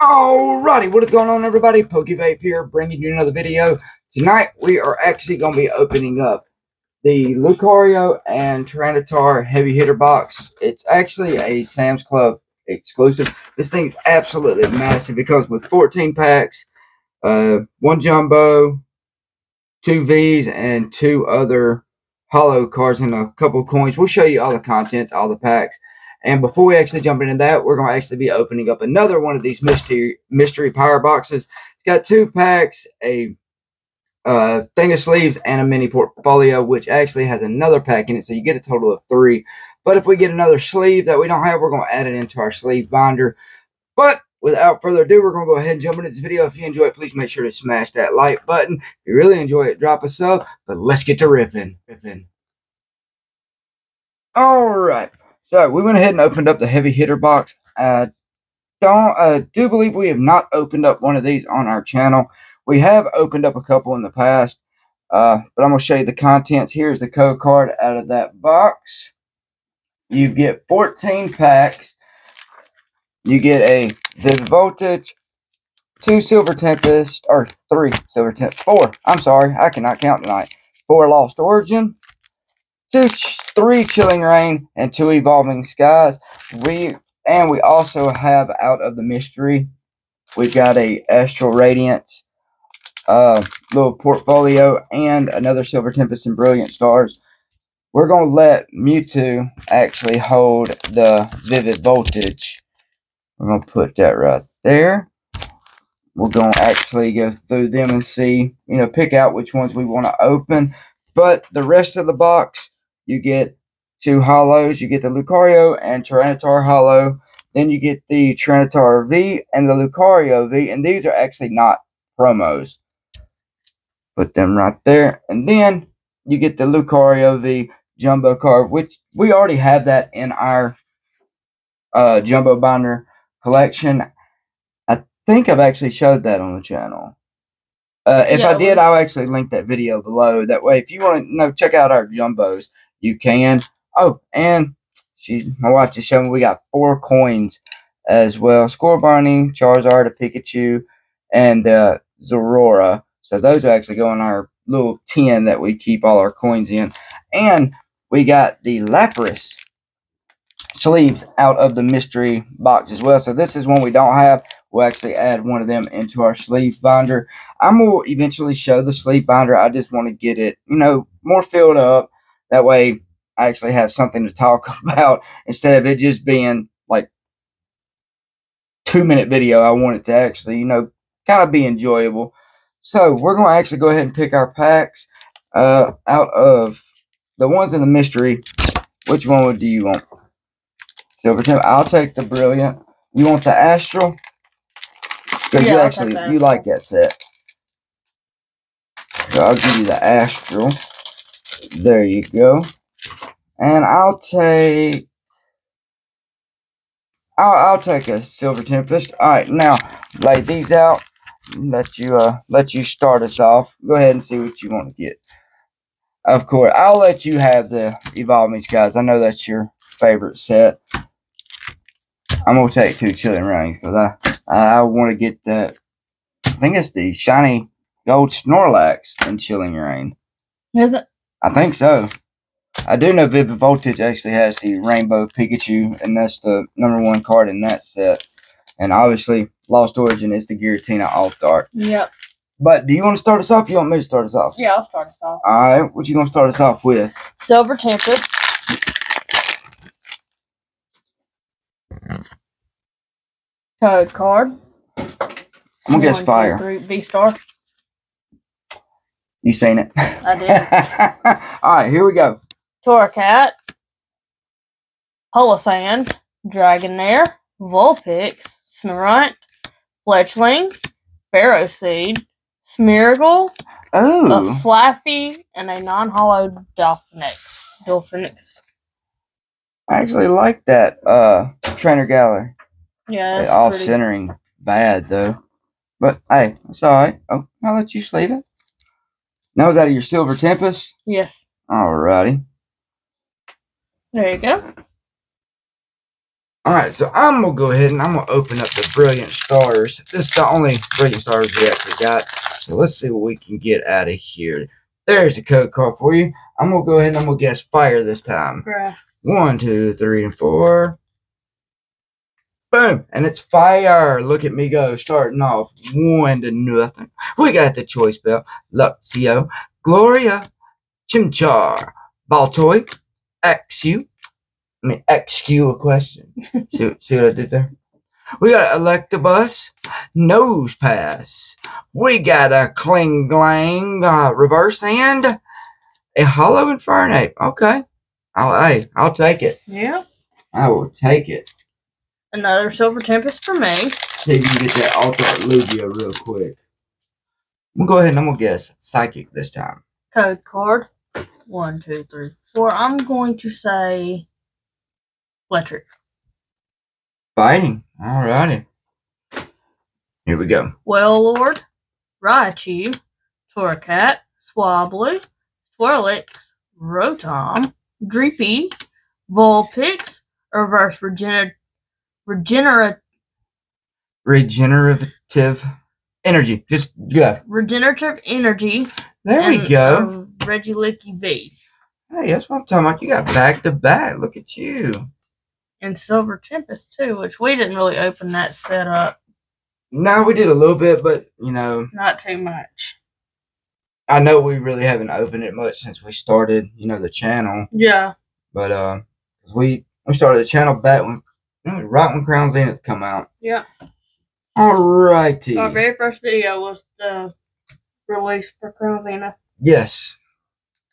Alrighty, what is going on everybody? PokeVape here, bringing you another video. Tonight we are actually going to be opening up the Lucario and Tyranitar Heavy Hitter Box. It's actually a Sam's Club exclusive. This thing's absolutely massive It comes with 14 packs, uh, one Jumbo, two Vs, and two other hollow cards and a couple coins. We'll show you all the contents, all the packs. And before we actually jump into that, we're going to actually be opening up another one of these mystery mystery power boxes. It's got two packs, a uh, thing of sleeves, and a mini portfolio, which actually has another pack in it. So you get a total of three. But if we get another sleeve that we don't have, we're going to add it into our sleeve binder. But without further ado, we're going to go ahead and jump into this video. If you enjoy it, please make sure to smash that like button. If you really enjoy it, drop a sub. But let's get to ripping. ripping. All right. So we went ahead and opened up the heavy hitter box. Uh, don't uh, do believe we have not opened up one of these on our channel. We have opened up a couple in the past, uh, but I'm going to show you the contents. Here's the code card out of that box. You get 14 packs. You get a Vivid Voltage, two Silver Tempest, or three Silver Tempest, four. I'm sorry, I cannot count tonight. Four Lost Origin, two, three Chilling Reign and two Evolving Skies. We and we also have out of the mystery, we've got a Astral Radiance, uh, little portfolio, and another Silver Tempest and Brilliant Stars. We're gonna let Mewtwo actually hold the Vivid Voltage. We're gonna put that right there. We're gonna actually go through them and see, you know, pick out which ones we want to open. But the rest of the box, you get two hollows. You get the Lucario and Tyranitar hollow. Then you get the Tyranitar V and the Lucario V. And these are actually not promos. Put them right there. And then you get the Lucario V jumbo card, which we already have that in our uh, jumbo binder collection. I think I've actually showed that on the channel. Uh, if yeah, I did, I'll actually link that video below. That way, if you want to you know check out our jumbos, you can. Oh, and she, my just showed me we got four coins as well. Scorbunny, Charizard, a Pikachu, and uh, Zorora. So those are actually go in our little tin that we keep all our coins in. And we got the Lapras sleeves out of the mystery box as well. So this is one we don't have. We'll actually add one of them into our sleeve binder. I'm going to eventually show the sleeve binder. I just want to get it, you know, more filled up. That way I actually have something to talk about instead of it just being like two minute video. I want it to actually, you know, kind of be enjoyable. So we're going to actually go ahead and pick our packs uh, out of the ones in the mystery. Which one do you want? Silver Tim. I'll take the brilliant. You want the astral? Because yeah, you actually you like that set. So I'll give you the astral. There you go. And I'll take I'll, I'll take a silver tempest. All right, now lay these out. Let you uh let you start us off. Go ahead and see what you want to get. Of course, I'll let you have the Evolve evolving skies. I know that's your favorite set. I'm gonna take two chilling rings because I I want to get that. I think it's the shiny gold Snorlax in Chilling Reign. Is it? I think so. I do know Vivid Voltage actually has the Rainbow Pikachu, and that's the number one card in that set. And obviously, Lost Origin is the Giratina Alt Art. Yep. But do you want to start us off? You want me to start us off? Yeah, I'll start us off. All right. What you gonna start us off with? Silver Tempest. Code card. I'm gonna guess fire. V star. You seen it? I did. All right, here we go. Torracat, Palossand, Dragonair, Vulpix, Snorunt, Fletchling, Seed, Smeargle, oh. a Flaaffy, and a non-hollow Dolphinix. Dolphinix. I actually like that uh trainer gallery. Yeah, off centering bad though. But hey, it's alright. Oh, I'll let you sleeve it. Now is that your silver tempest? Yes. Alrighty. There you go. Alright, so I'm gonna go ahead and I'm gonna open up the Brilliant Stars. This is the only Brilliant Stars we actually got. So let's see what we can get out of here. There's a code card for you. I'm gonna go ahead and I'm gonna guess fire this time. Grass. One, two, three, and four. Boom! And it's fire. Look at me go, starting off one to nothing. We got the choice bell, Luxio, Gloria, Chimchar, Baltoy, XU. I mean, XQ a question. see, see what I did there? We got Electabuzz, Nose Pass. We got a Klinklang uh, reverse and a Hollow Infernape. Okay. I'll, hey, I'll take it. Yeah. I will take it. Another Silver Tempest for me. See if you can get that Alt Art Lugia real quick. I'm gonna go ahead and I'm gonna guess Psychic this time. Code card. One, two, three, four. I'm going to say electric. Fighting. Alrighty. Here we go. Well Lord, Raichu, Torracat, Swablu, Swirlix, Rotom, Dreepy, Vulpix, Reverse Regener- Regener- Regenerative energy. Just go. Regenerative Energy. There we go. a Regieleki V. Hey, that's what I'm talking about. You got back to back. Look at you. And Silver Tempest too, which we didn't really open that set up. Now we did a little bit, but you know, Not too much. I know we really haven't opened it much since we started, you know, the channel. Yeah. But uh, we we started the channel back when it was right when Crown Zenith come out. Yeah. Alrighty. Our very first video was the release for Crown Zenith. Yes,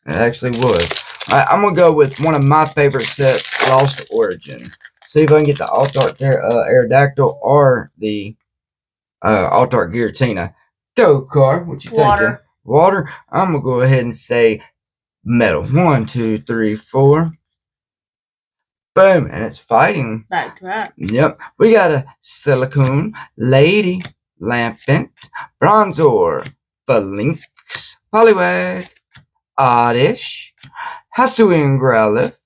it actually was. I, I'm gonna go with one of my favorite sets, Lost Origin. See if I can get the Alt Art uh, Aerodactyl or the uh, Alt Art Giratina. Go, car. What you Water. thinking? Water. I'm gonna go ahead and say metal. One, two, three, four. Boom, and it's fighting. Back to back. Yep, we got a Silicone, Lady, Lampent, Bronzor, Falinks, Poliwag, Oddish, Hisuian Growlithe,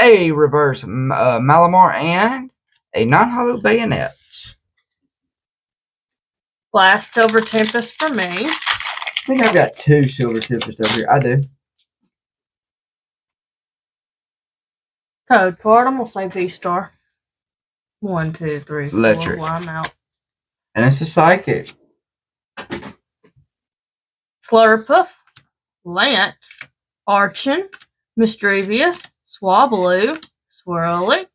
a reverse uh, Malamar, and a non-hollow bayonet. Last Silver Tempest for me. I think I've got two silver tippers over here. I do. Code card. I'm gonna say V Star. One, two, three, four. Electric. Well, I'm out. And it's a psychic. Slurpuff, Lance, Archon, Misdreavus, Swablu, Swirlix,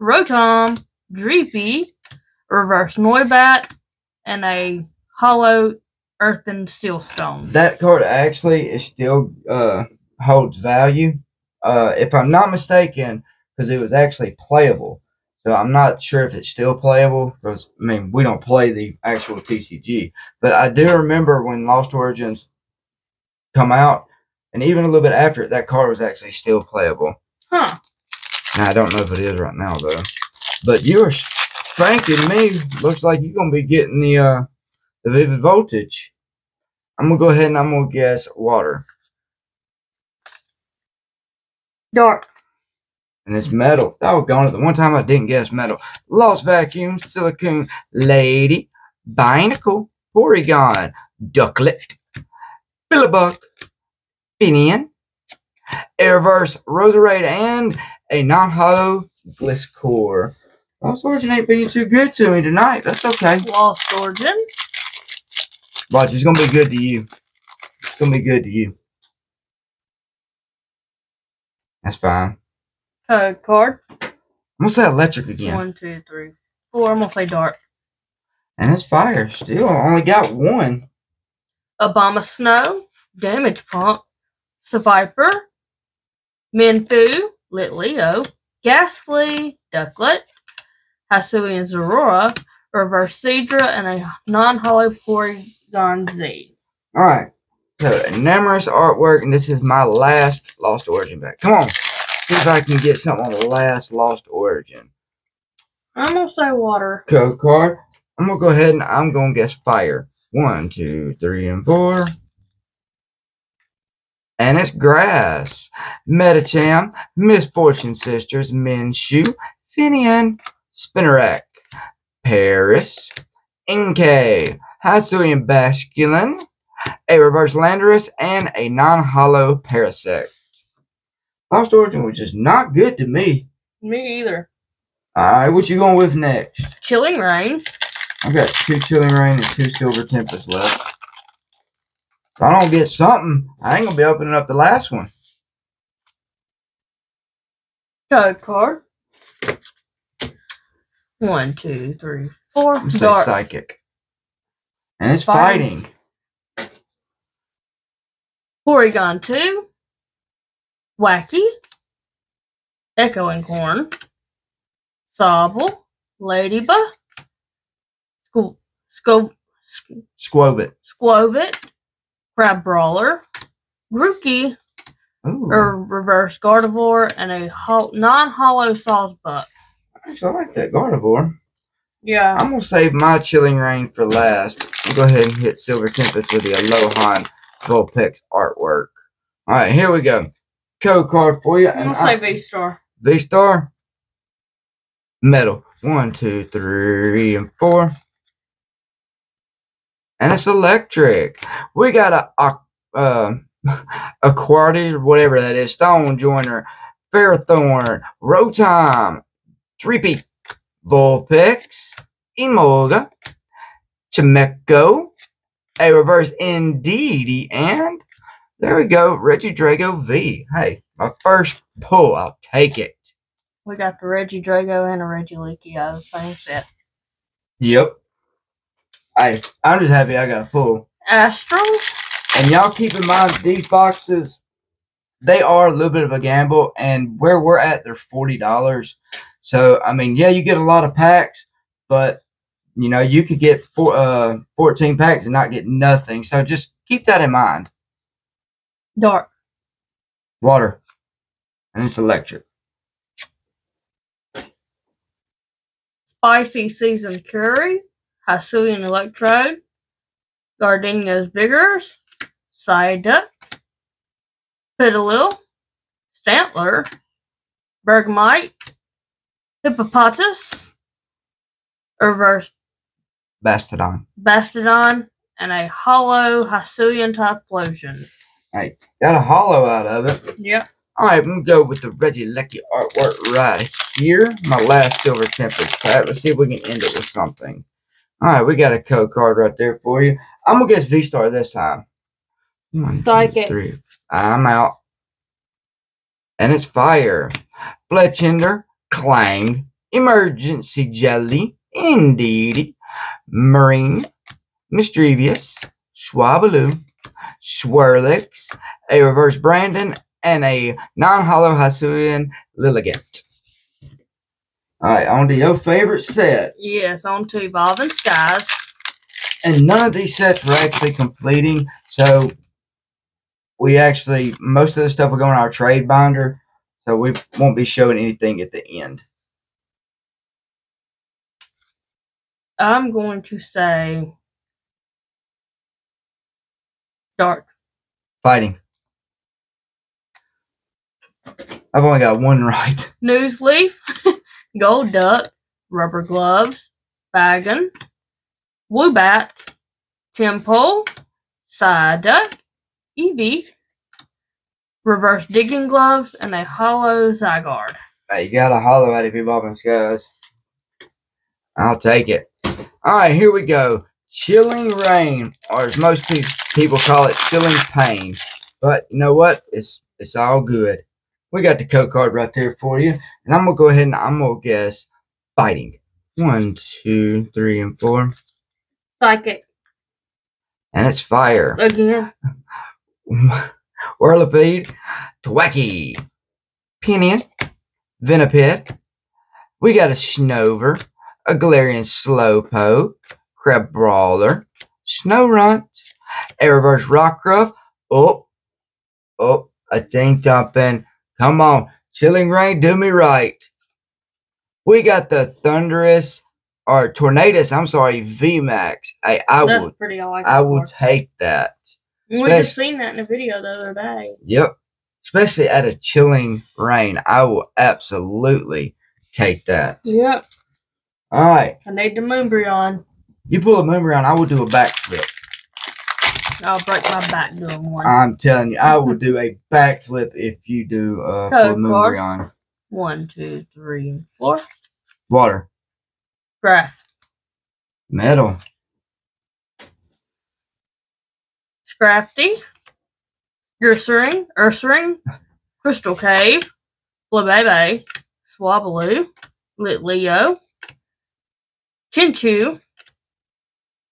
Rotom, Dreepy, Reverse Noibat, and a Hollow Earthen Sealstone. That card actually is still uh holds value. Uh, if I'm not mistaken, because it was actually playable. So I'm not sure if it's still playable because I mean we don't play the actual TCG, but I do remember when Lost Origins come out, and even a little bit after it, that card was actually still playable. Huh. Now I don't know if it is right now though. But you're spanking me. Looks like you're gonna be getting the uh the vivid voltage. I'm gonna go ahead and I'm gonna guess water. Dark. And it's metal. Doggone it. The one time I didn't guess metal. Lost vacuum, silicone, lady, binacle, Porygon, ducklet, Billabug, Finneon, Airverse, Roserade, and a non-hollow bliss Gliscor. Lost Origin ain't being too good to me tonight. That's okay. Lost Origin. Watch, it's gonna be good to you. It's gonna be good to you. That's fine. Code card. I'm gonna say electric again. One, two, three, four. I'm gonna say dark. And it's fire. Still I only got one. Abomasnow, Damage Pump, Survivor, Mienfoo, Lit Leo, Gastly, Ducklett, Hisuian Zorora, Reverse Cedra, and a non hollow Porygon Z. Alright. So Namorous artwork, and this is my last Lost Origin back. Come on. See if I can get something on the last Lost Origin. I'm gonna say water. Code card. I'm gonna go ahead and I'm gonna guess fire. One, two, three, and four. And it's grass. Medicham, Misfortune Sisters, Minshu, Finneon, Spinarak, Paris, Inkay, Hisuian Basculin, a reverse Landorus, and a non-hollow Parasect. Lost Origin was just not good to me. Me either. Alright, what you going with next? Chilling Reign. I got two Chilling Reign and two Silver Tempest left. If I don't get something, I ain't gonna be opening up the last one. Code card. One, two, three, four. I'm gonna say Dark. Psychic. And it's Fighting. fighting. Porygon 2. Wacky. Echoing Horn. Sobble. Ladybug. Sco- Sco- Sc- Squovit. Squovit. Crabrawler. Grookey. Or Reverse Gardevoir. And a hol- non hollow Sawsbuck. Actually, I like that Gardevoir. Yeah. I'm gonna save my Chilling Reign for last. I'll go ahead and hit Silver Tempest with the Alolan Vulpix artwork. Alright, here we go. Code card for you. I'm And gonna say V star. V Star. Metal. One, two, three, and four. And it's electric. We got a, a uh, whatever that is, Stone Joiner, Ferrothorn, Rotom, Dreepy, Vulpix, Emolga, Chimecho, a reverse Indeedee, and there we go, Regidrago V. Hey, my first pull, I'll take it. We got the Regidrago and a Regieleki, same set. Yep. I I'm just happy I got a pull. Astro. And y'all keep in mind these boxes, they are a little bit of a gamble, and where we're at, they're forty dollars. So I mean, yeah, you get a lot of packs, but you know you could get four, uh, fourteen packs and not get nothing. So just keep that in mind. Dark. Water, and it's electric. Spicy Seasoned Curry. Hisuian Electrode. Gardenia's Vigors. Psyduck. Fiddlil. Stantler. Bergmite. Hippopotas. Reverse Bastiodon. Bastiodon. And a hollow Hisuian Typhlosion. Got a hollow out of it. Yep. All right, I'm gonna go with the Regieleki artwork right here. My last Silver tempered pack. Let's see if we can end it with something. All right, we got a code card right there for you. I'm gonna get V Star this time. One, two, three. I'm out. And it's fire. Fletchinder, Klang, Emergency Jelly, Indeed, Marine, Mischievous, Schwabaloo, Swirlix, a reverse Brandon, and a non-hollow Hisuian Lilligant. Alright, on to your favorite set. Yes, on to Evolving Skies. And none of these sets were actually completing, so we actually most of the stuff will go in our trade binder, so we won't be showing anything at the end. I'm going to say dark. Fighting. I've only got one right. Nuzleaf, Golduck, rubber gloves, Bagon, Woobat, Temple, Psyduck, Eevee, reverse digging gloves, and a hollow Zygarde. Hey, you got a hollow out of your bobbing skies. I'll take it. All right, here we go. Chilling Reign, or as most pe- people call it, chilling pain. But you know what? It's it's all good. We got the code card right there for you, and I'm gonna go ahead and I'm gonna guess fighting. One, two, three, and four, Psychic and it's fire. again. Whirlipede, Twacky, Pinion, Venipede. We got a Snover, a Galarian Slowpoke, Crab Brawler, Snorunt, a Reverse Rockruff. Oh, oh, a Tank Dumping. Come on, Chilling Reign, do me right. We got the Thundurus, or Tornadus, I'm sorry, VMAX. I, I That's will, pretty. I like. I will take that. We just seen that in a video the other day. Yep. Especially at a chilling reign. I will absolutely take that. Yep. All right. I need the Moonbreon. You pull a Moonbreon, I will do a backflip. I'll break my back doing one. I'm telling you, I will do a backflip if you do uh, a. Moonbreon. One, two, three, four. Water. Grass. Metal. Scrafty. Ursaring. Ursaring. Crystal Cave. Flabebe. Swablu. Litleo. Chinchu.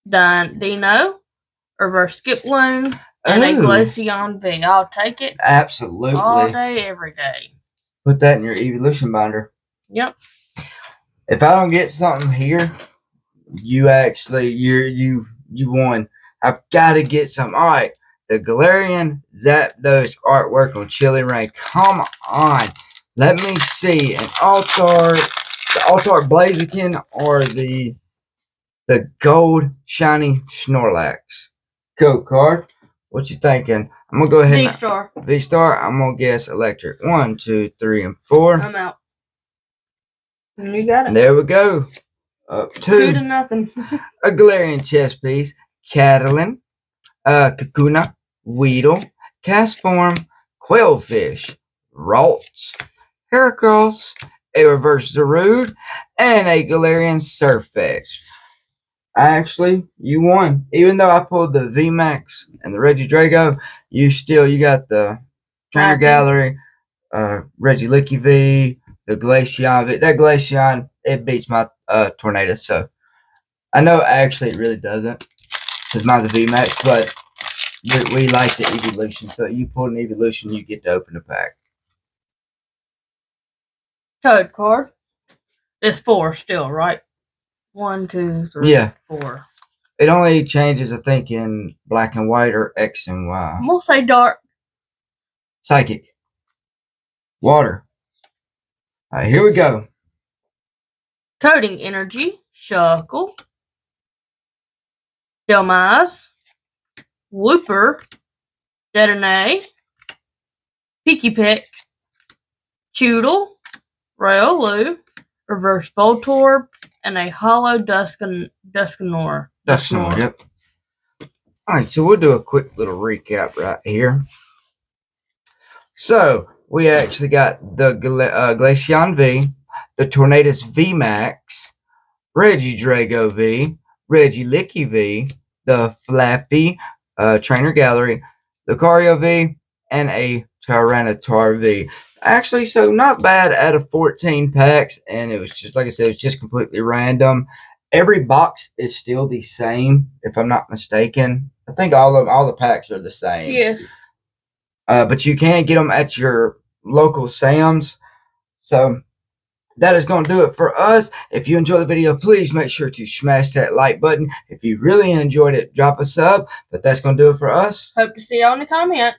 Din- Dino. Reverse Skiploom. And a Ooh. Glaceon V. I'll take it Absolutely. all day, every day. Put that in your evolution binder. Yep. If I don't get something here, you actually you're you you won. I've got to get some. All right, the Galarian Zapdos artwork on Chili Rain. Come on, let me see an Altar, the Altar Blaziken or the the gold shiny Snorlax. Code card. What you thinking? I'm gonna go ahead. V Star. V Star. I'm gonna guess electric. One, two, three, and four. I'm out. You got it. There we go. Up Two to nothing. A Galarian chess piece. Catalan. Uh, Kakuna. Weedle. Castform. Qwilfish. Ralts. Heracross. A reverse Zarude. And a Galarian Surfetch. Actually, you won. Even though I pulled the VMAX and the Regidrago, you still you got the Trainer Gallery, uh, Regieleki V, the Glaceon. V. That Glaceon it beats my uh Tornado. So I know actually it really doesn't because mine's a VMAX, but we, we like the evolution. So you pull an evolution, you get to open the pack. Code card. It's four still, right? One, two, three, Yeah. four. It only changes, I think, in black and white or X and Y. I'm gonna say dark. Psychic. Water. All right, here we go. Coding energy. Shuckle. Delmize. Wooper. Detonate. Peaky Peck. Choodle. Riolu. Reverse Voltorb. And a hollow Duskin Duskinor. Snore. Yep. All right, so we'll do a quick little recap right here. So we actually got the uh, Glaceon V, the Tornadus V Max, Regidrago V, Regieleki V, the Flappy uh, Trainer Gallery, the Cario V, and a Tyranitar V. Actually, so not bad out of 14 packs, and it was just like I said, it was just completely random. Every box is still the same, if I'm not mistaken. I think all of all the packs are the same. Yes. Uh, but you can get them at your local Sam's. So that is going to do it for us. If you enjoyed the video, please make sure to smash that like button. If you really enjoyed it, drop a sub. But that's going to do it for us. Hope to see y'all in the comments.